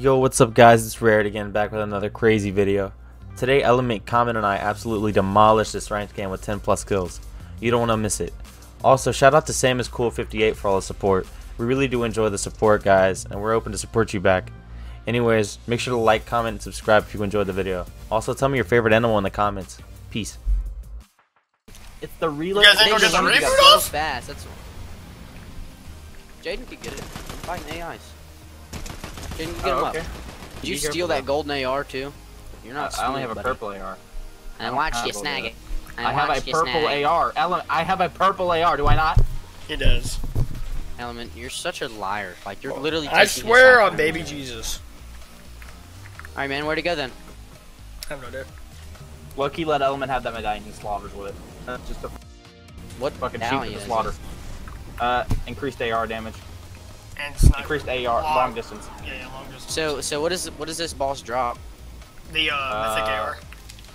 Yo, what's up guys, it's Rared again, back with another crazy video. Today, Element, Common, and I absolutely demolished this ranked game with 10 plus kills. You don't want to miss it. Also, shout out to SamIsCool58 for all the support. We really do enjoy the support, guys, and we're open to support you back. Anyways, make sure to like, comment, and subscribe if you enjoyed the video. Also, tell me your favorite animal in the comments. Peace. It's the relay. You guys ain't gonna get the They- Reaper they- off? fast. That's Jaden could get it. I'm fighting AIs. Jaden, get Oh, him okay. up. Did you Be steal that golden AR too? You're not. I only have a purple AR. And don't watch you snag that. it. I have a purple snag. AR. Ele- I have a purple AR. Do I not? He does. Element, you're such a liar. Like you're literally. I swear on baby Jesus. All right, man. Where to go then? I have no idea. Lucky let Element have that medallion. He slaughters with it. That's just a What fucking sheep medallion with is a slaughter. Uh, increased AR damage. And sniper. Increased AR Long. long distance. Yeah, yeah, long distance. So, so what is what does this boss drop? the uh, mythic Uh, AR.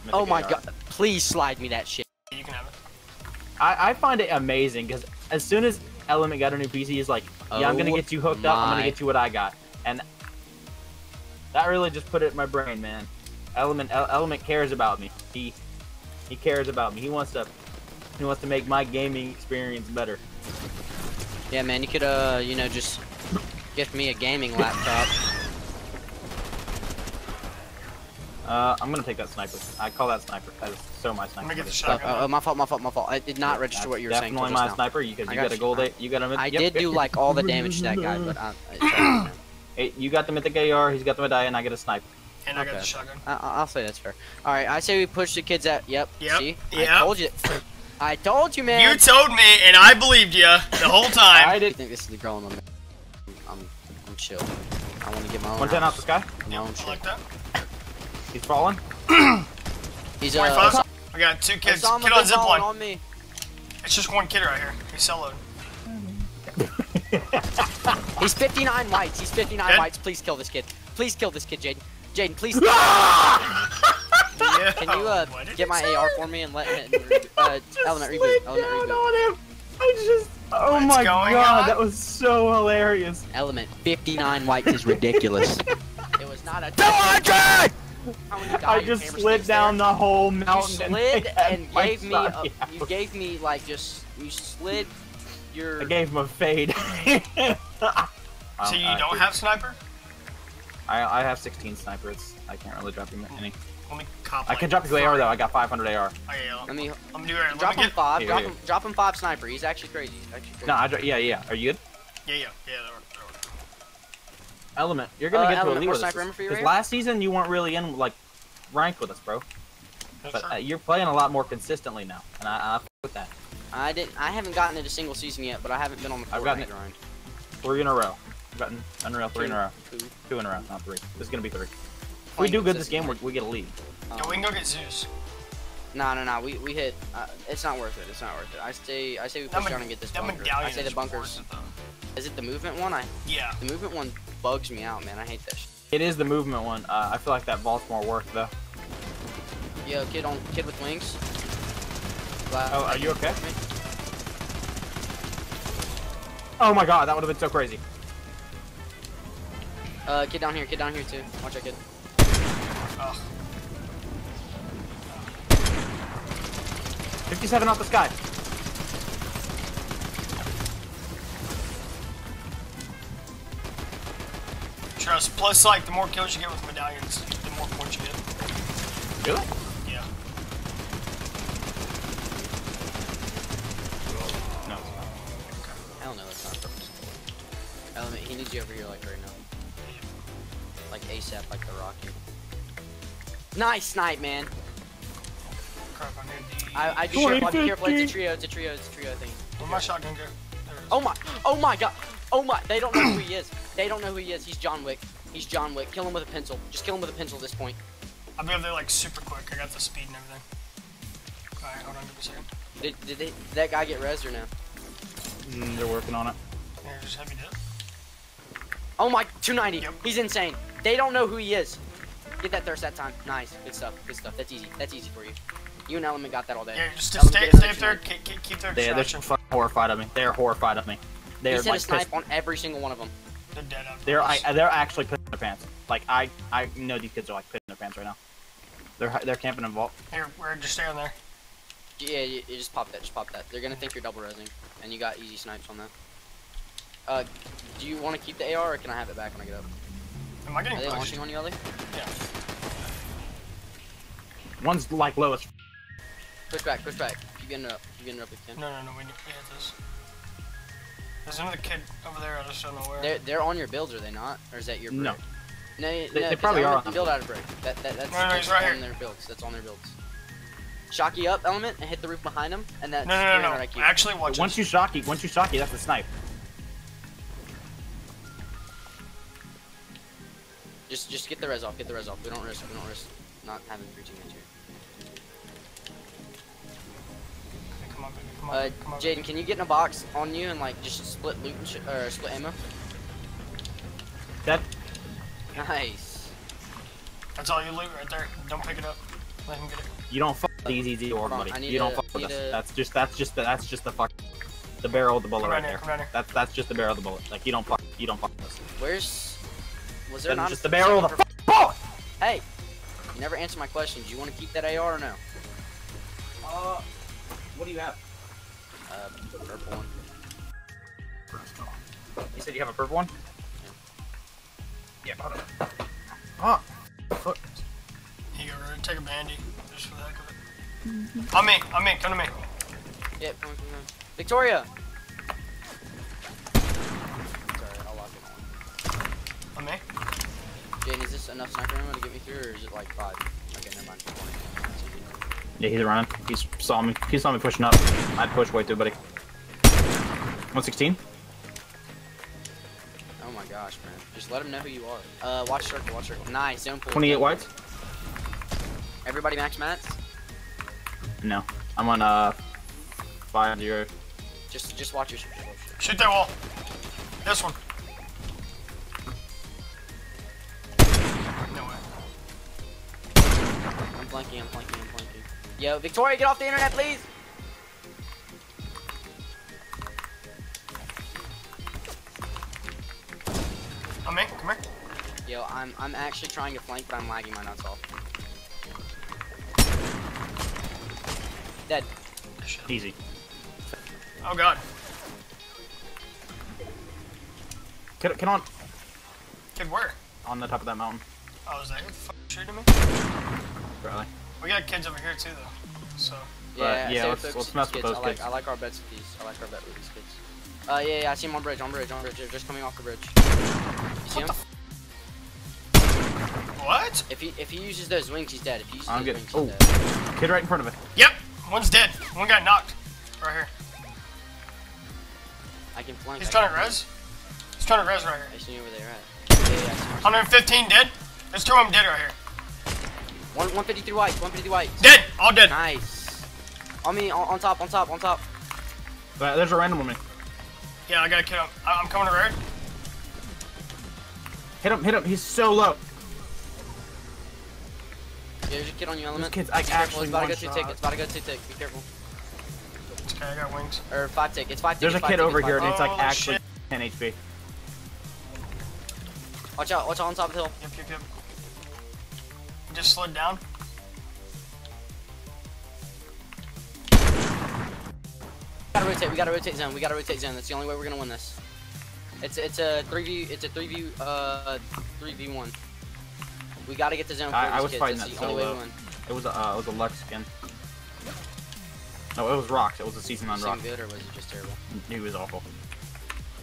Mythic oh my AR. god! Please slide me that shit. You can have it. I, I find it amazing because as soon as Element got a new PC, he's like, "Yeah, I'm gonna Oh get you hooked up. I'm gonna get you what I got," and that really just put it in my brain, man. Element El- Element cares about me. He he cares about me. He wants to he wants to make my gaming experience better. Yeah, man. You could uh, you know, just gift me a gaming laptop. Uh, I'm gonna take that sniper. I call that sniper. That is so my sniper. Let me get the Oh, shotgun. oh, my fault, my fault, my fault. I did not register what you were saying. Definitely my now. sniper. You, cause I you got got a gold. A, you got a. myth- I yep, did yep, do yep. like all the damage to that guy, but I, it's all right, man. Hey, you got the mythic AR. He's got the medallion. I get a sniper. and I got okay. the shotgun. I, I- I'll say that's fair. All right, I say we push the kids out. Yep. Yep, See, yep. I told you. I told you, man. You told me, and I believed you the whole time. I didn't think this is the girl in the. I'm, I'm chill. I want to get my own. One ten off house. the sky. My own I shit. like that. He's falling. He's 25. uh. I got two kids. Osama Kid on bin zipline. on me. It's just one kid right here. He's soloed. He's 59 whites. He's 59 Dead? whites. Please kill this kid. Please kill this kid, Jaden. Jaden, please. Yeah. Can you uh get my say? AR for me and let him uh element reboot? Element reboot. on him. I just. Oh What's my going god, on? that was so hilarious. Element 59 whites is ridiculous. it was not a. How when you die, I just slid down there. the whole You mountain slid had and my gave me. son A, you gave me like just. You slid your. I gave him a fade. So you uh, don't uh, have sniper? I, I have 16 snipers. I can't really drop him any. Let me cop. I can drop his AR though. I got 500 AR. Oh, yeah, Let me I'm gonna do it. Drop him get. five. Here, Drop here. him. Drop him five sniper. He's actually crazy. He's actually crazy. No, I yeah yeah. Are you good? Yeah, yeah, yeah. That worked. That worked. Element, you're gonna Uh, get to Element, a lead more with sniper us. ammo for you Because right last season you weren't really in like ranked with us, bro. That's But uh, you're playing a lot more consistently now, and I, I f- with that. I didn't. I haven't gotten it a single season yet, but I haven't been on the I've gotten it. grind. Three in a row. I've gotten unreal three in a row. Two. Two in a row, not three. This is gonna be three. If we do good this game, we consistently. we get a lead. Um, Yo, we can go get Zeus. No, no, no. We we hit. Uh, it's not worth it. It's not worth it. I say I say we push down and get this that bunker. I say the bunkers. worth it. Is it the movement one? I Yeah. the movement one bugs me out, man. I hate this. It is the movement one. Uh, I feel like that vault's more worth though. Yo, kid on kid with wings. Glad- Oh, are you okay? Oh my god, that would have been so crazy. Uh, kid down here. Kid down here too. Watch that kid. Ugh. 57 off the sky. Trust. Plus, like, the more kills you get with medallions, the more points you get. Really? Yeah. No. Hell no, that's not purposeful. Element, he needs you over here like right now. Like ASAP, like the Rocky. Nice snipe, man. Crap, I need the. I I be careful. Be careful. It's a trio. It's a trio. It's a trio thing. Where'd my shotgun go? There it is. Oh my, oh my god, oh my, they don't know who he is. They don't know who he is. He's John Wick. He's John Wick. Kill him with a pencil. Just kill him with a pencil at this point. I'll be over there, like, super quick. I got the speed and everything. Alright, hold on, give me a second. Did, did, they, did that guy get res or no? Mm, they're working on it. Here, just have me do it. Oh my, 290. Yep. He's insane. They don't know who he is. Get that thirst that time. Nice. Good stuff. Good stuff. That's easy. That's easy for you. You and Element got that all day. Yeah, just Element, stay, stay another up there. 290. Keep, keep, keep their They, they're distraction. fucking horrified of me. They're horrified of me. They're He's like a snipe pissed. on every single one of them. They're dead out. They're I, they're actually pissing their pants. Like I, I know these kids are like pissing their pants right now. They're they're camping in vault. Here, we're Just staying there. Yeah, you, you just pop that, just pop that. They're gonna think you're double resing, and you got easy snipes on that. Uh, do you want to keep the AR, or can I have it back when I get up? Am I Are they pushed? launching on you, Ellie? Yeah. One's like low as. Push back, push back. Keep getting it up, keep getting up if you can. No, no, no. We need. We hit this. There's another kid over there. I just don't know where. They're they're on your builds, are they not? Or is that your brick? No. No, They- no, they 'cause probably are on Build out of brick. That, that that's, No, no, that's he's right on here. their builds. That's on their builds. Shocky up element and hit the roof behind him, and that's no, no, no, no. Actually, watch Once you shocky, once you shocky, that's the snipe. Just just get the res off. Get the res off. We don't risk. We don't risk not having three teammates here. Come on, baby. Come on. Uh, come on. Jaden, can you get in a box on you and like just split loot and sh- or split ammo? That Nice. That's all you loot right there. Don't pick it up. Let him get it. you don't fuck with these easy orb, Hold on, buddy. You don't to- fuck with need us. to- That's just that's just the, that's just the fuck the barrel of the bullet Come right here. there. Come here. That's that's just the barrel of the bullet. Like you don't fuck you don't fuck with us. Where's was there not just the barrel of the second fuck bullet. per- Hey, you never answered my question. Do you want to keep that AR or no? Uh, what do you have? Uh, purple one. You said you have a purple one. Yeah. Hold on. Oh, fuck. Here you go, Rude. Take a bandy. Just for the heck of it. On me. On me. Come to me. Yeah, come on, come on. Victoria. Sorry, I'll lock it on. On me. Jaden, is this enough sniper ammo to get me through, or is it like five? Okay, never mind. Yeah, he's running. He saw me. He saw me pushing up. I pushed push way too, buddy. 116. Oh my gosh, man. Just let him know who you are. Uh, watch circle, watch circle. Nice, zone pull. 28 zone whites. Everybody max mats? No, I'm on uh five zero. Just, just watch your circle. Shoot that wall. This one. I'm flanking, I'm flanking, I'm flanking. Yo, Victoria, get off the internet, please! On me. Come here. Yo, I'm, I'm actually trying to flank, but I'm lagging my nuts off. Dead. Easy. Oh god. Get, get on Kid, where? on the top of that mountain, Oh, is that who the shooting me? Riley. We got kids over here too, though. So. Yeah, yeah, stay let's- let's mess with kids. those I like, kids. I like our bets with these. I like our bet with these kids. Uh, yeah, yeah, I see him on bridge, on bridge, on bridge. They're just coming off the bridge. You see him? What? If he if he uses those wings, he's dead. If he uses I'm those getting. wings, Oh, dead. kid right in front of it. Yep. One's dead. One got knocked. Right here. I can flank. He's I trying to res. He's trying to res right here. I see you over there, right? Yeah, yeah, I see 115 dead. There's two of them dead right here. One, 153 white, 153 white. Dead. All dead. Nice. On me, on, on top, on top, on top. But there's a random woman. Yeah, I gotta kill him. I- I'm coming to red. Hit him, hit him. He's so low. Yeah, there's a kid on your element. kids, I Be careful, actually It's about to go two shot. tick. It's about to go two tick. Be careful. Okay, I got wings. Or five tick. It's five tick. There's a it's five kid tick, over it's here, and it's like Holy actually shit. 10 HP. Watch out! Watch out on top of the hill. Yep, yep, yep. He just slid down. We gotta rotate. We gotta rotate zone. We gotta rotate zone. That's the only way we're gonna win this. It's it's a three v. It's a three v. Uh, three v one. We gotta get the zone. For I- I was kids. fighting That's that the only way solo. we win. It was a, uh, it was a Lux skin. No, it was Rocks. It was a season on Was he good or was it just terrible? It was awful.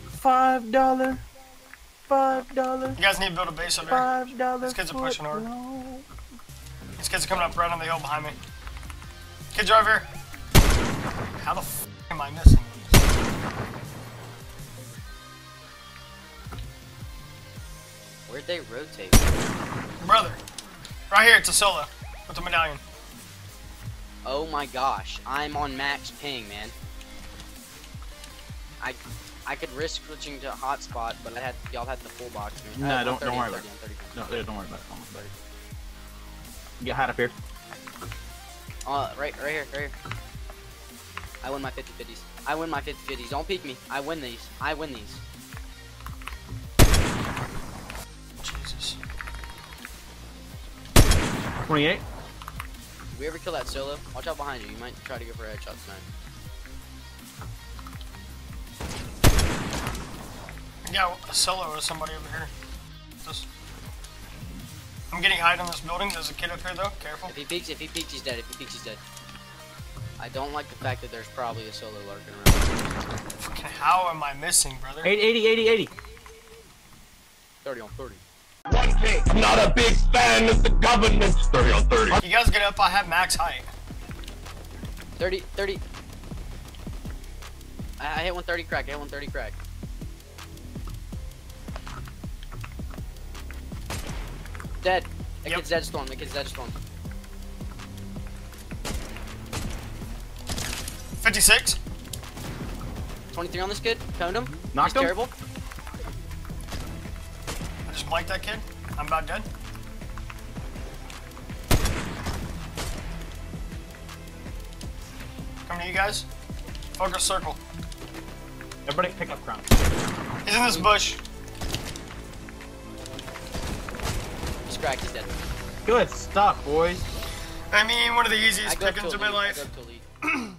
Five dollar. Five dollar. You guys need to build a base over here. Five dollar. These kids are pushing hard. These kids are coming up right on the hill behind me. Kids are over here. How the f am I missing these? Where'd they rotate? Brother. Right here, it's a solo. With the medallion. Oh my gosh, I'm on max ping, man. I I could risk switching to a hotspot, but I had y'all had the full box me. Nah, Uh, don't- don't worry 130, 130. No, don't worry about it. Get hot up here. Uh, right, right here, right here. I win my 50 50s. I win my 50 50s. Don't peek me. I win these. I win these. Jesus. 28. If we ever kill that solo, watch out behind you. You might try to go for a headshot tonight. Yeah, a solo or somebody over here. Just... I'm getting hide on this building. There's a kid up here though. Careful. If he peeks, if he peeks, he's dead. If he peeks, he's dead. I don't like the fact that there's probably a solo lurking around. Fucking how am I missing, brother? 80, 80, 80, 80. 30 on 30. One thing, I'm not a big fan of the government. 30 on 30. You guys get up. I have max height. 30, 30. I, I hit 130 crack. I hit 130 crack. Dead. That Yep. kid's dead storm. That kid's dead storm. 56. 23 on this kid. Coned him. Mm-hmm. Knocked He's him? terrible. I just blanked that kid. I'm about dead. Come to you guys. Focus circle. Everybody pick up crown. He's in this bush. He's cracked. He's dead. Good stuff, boys. I mean, one of the easiest go pickings a of my lead. I life.